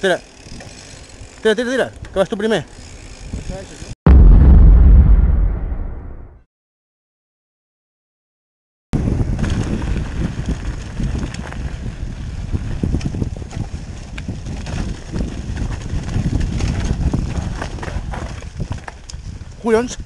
Tira. Tira, tira, tira. Que vas tu primer. Collons.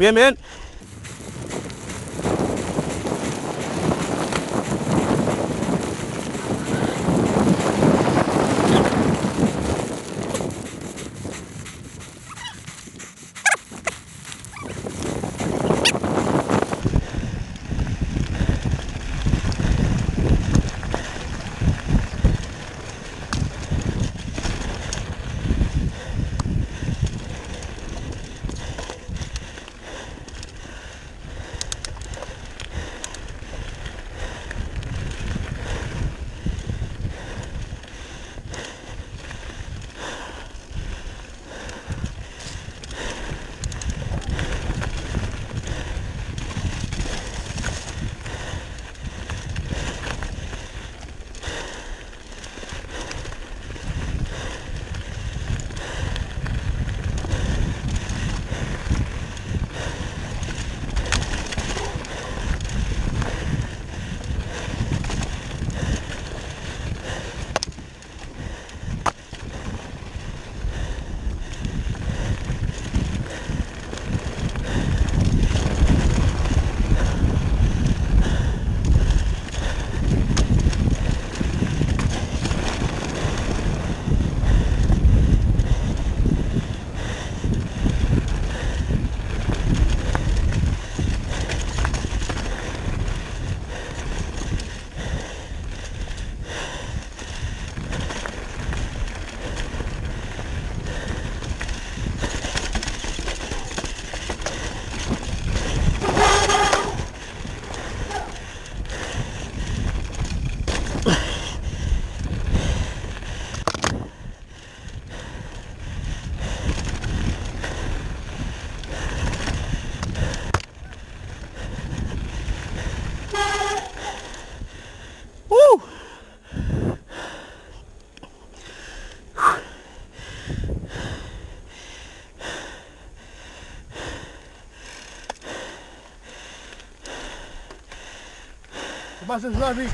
Wir. Basta sabi,